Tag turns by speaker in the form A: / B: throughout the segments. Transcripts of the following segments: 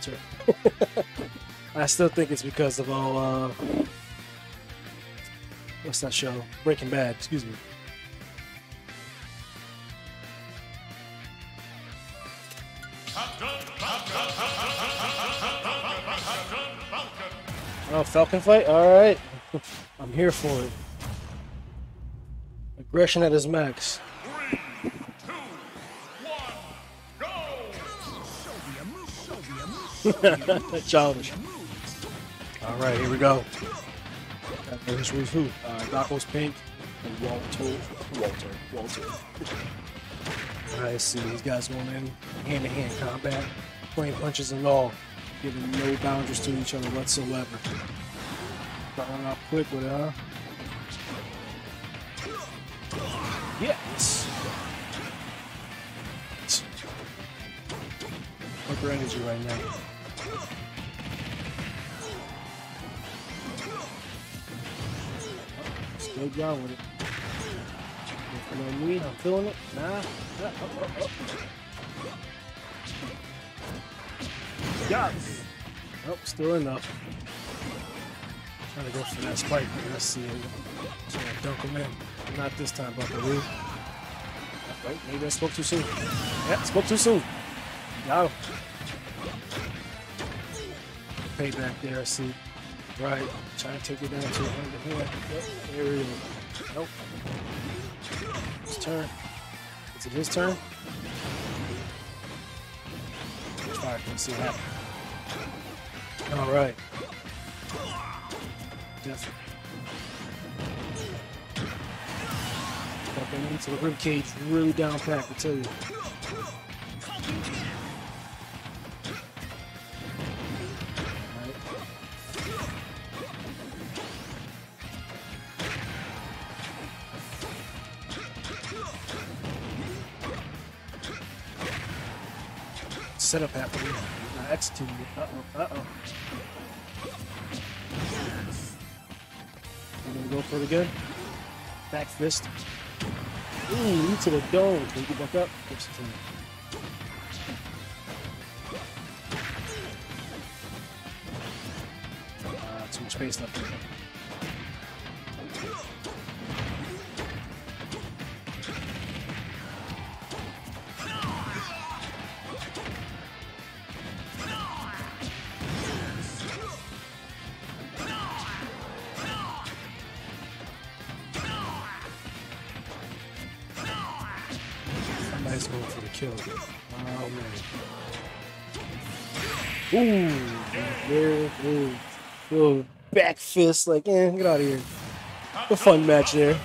A: I still think it's because of all. Uh, what's that show? Breaking Bad. Excuse me. Oh, Falcon fight? Alright. I'm here for it. Aggression at his max. Childish. Alright, here we go. There's who's who. Uh, Darko's Pink and Walter. Walter. Walter. Alright, see these guys going in hand to hand combat, playing punches and all giving no boundaries to each other whatsoever. Starting off quick with it, huh? Yes! Upper energy right now. Still going with it. Nothing on me, I'm feeling it. Nah. Yes. Nope, still enough. Trying to go for that spike. Let's see. Trying to dunk him in. Not this time, Buckaroo. Wait, maybe I spoke too soon. Yeah, spoke too soon. Got. Payback there, I see. Right. Trying to take it down to hand to hand. Go. Nope. His turn. Is it his turn? Fire. Let's see what happens. All right. Definitely. Fucking into the rib cage, really down packed, I tell you. Setup happening. Not executing it. Uh-oh, uh-oh. You gonna go for the good? Back fist. Ooh, to the dome. Can you get back up? Oops. Uh, too much space left. Oh man. Ooh, ooh, back fist, like, eh, get out of here. A fun match there.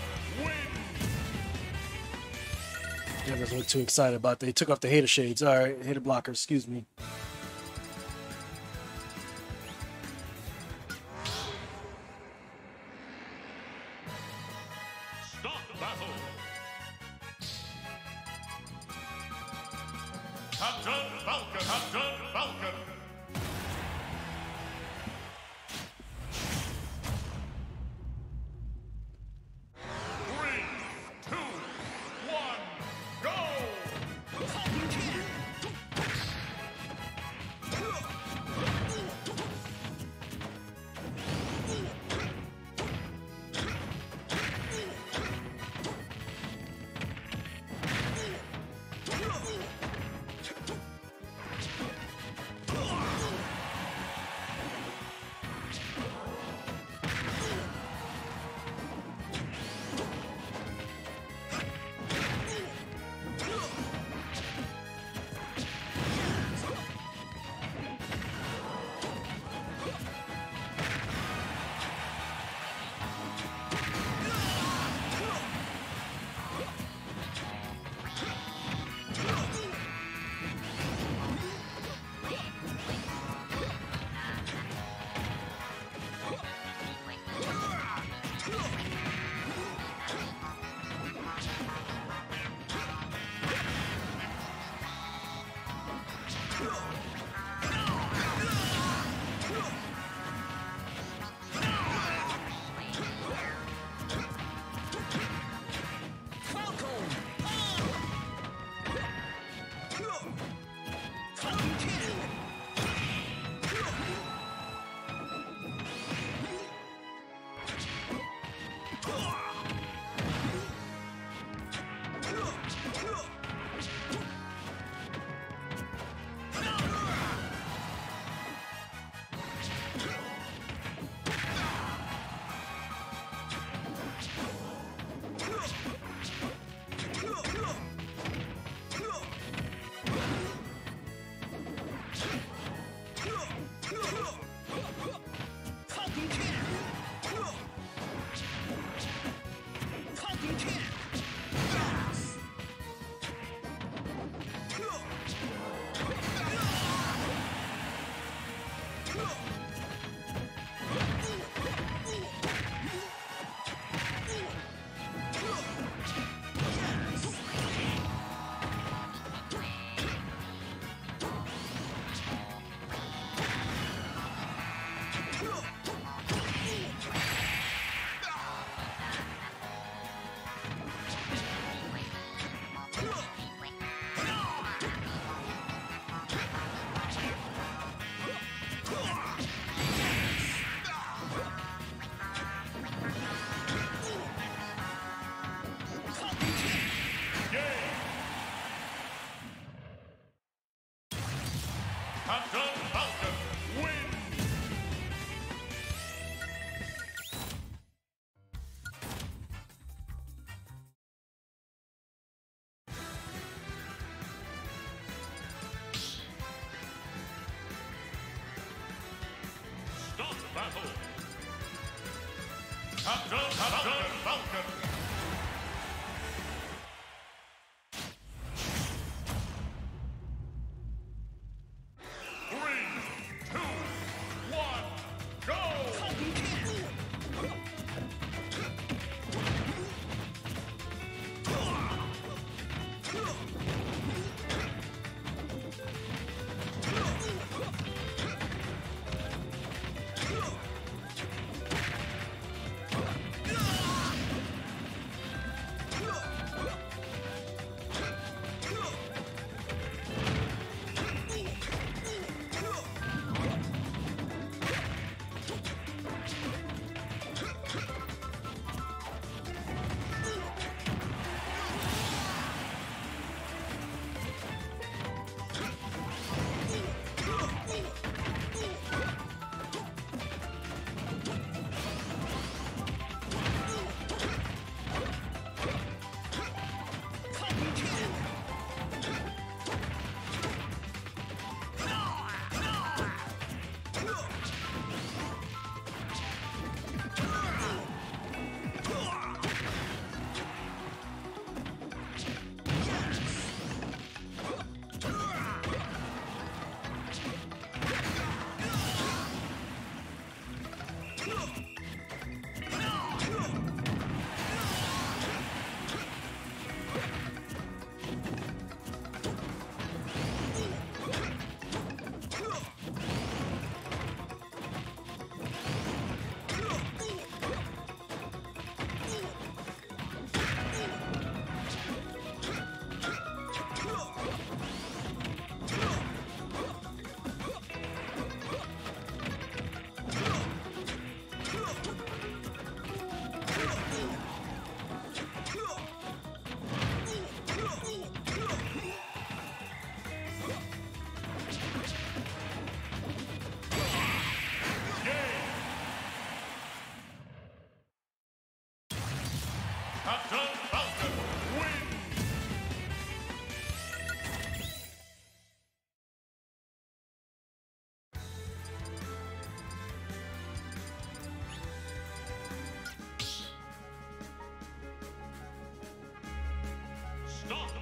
A: Wasn't too excited about. They took off the hater shades. All right, hater blocker, excuse me.
B: Captain Falcon. Captain Falcon.
A: Captain Falcon! Falcon!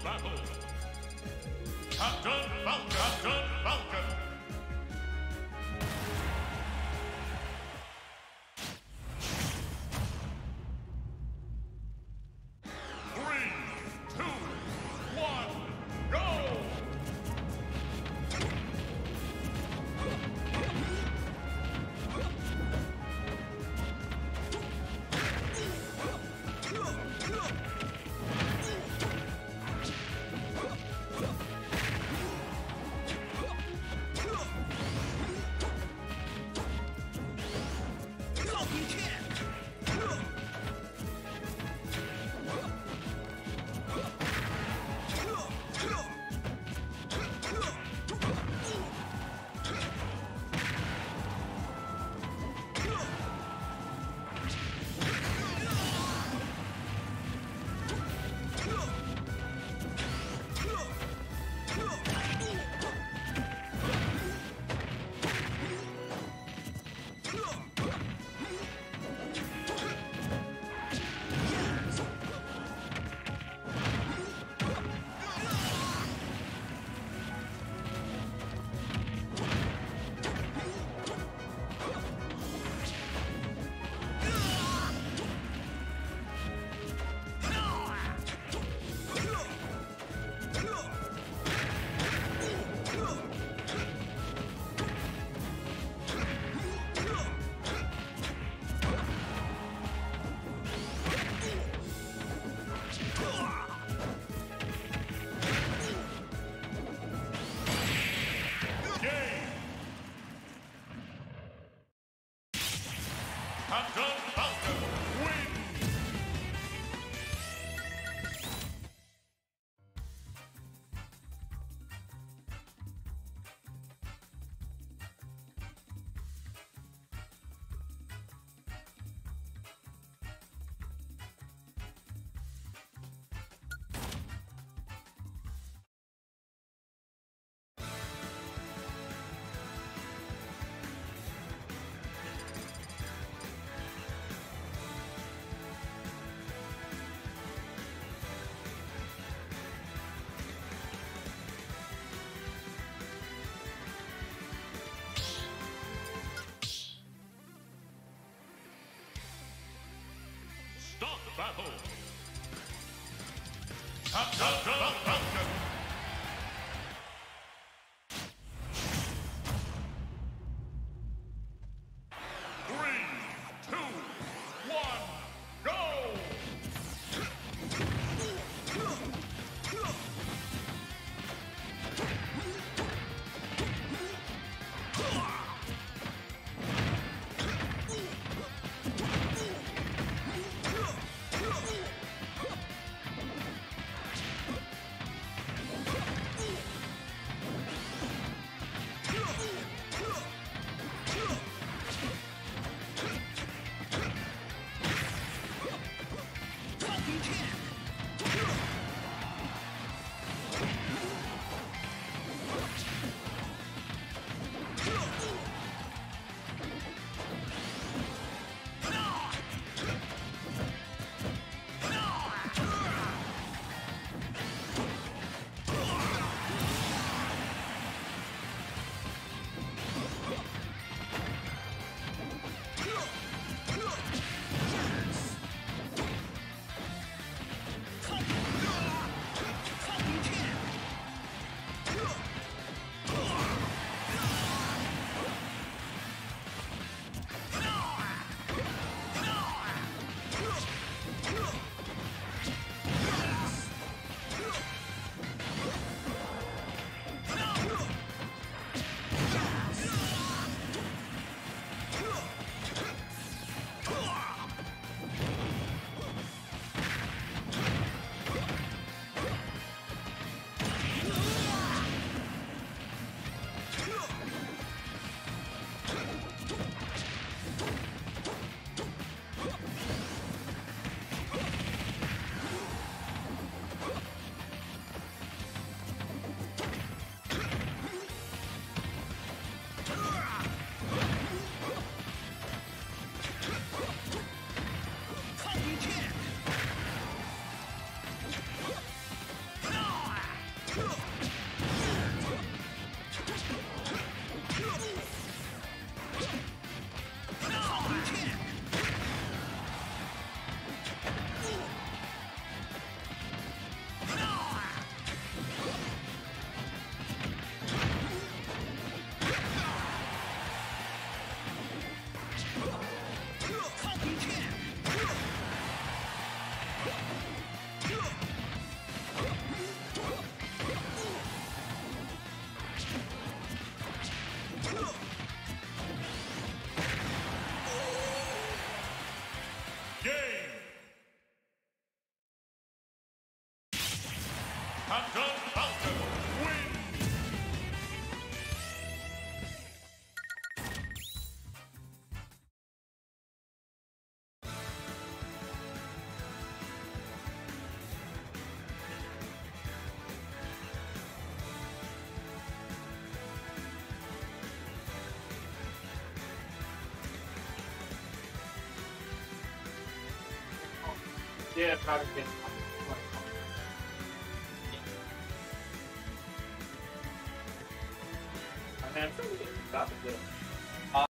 A: Battle! Captain Falcon! Captain Falcon! Go!
B: Up, up, up, up, up.
C: Yeah, probably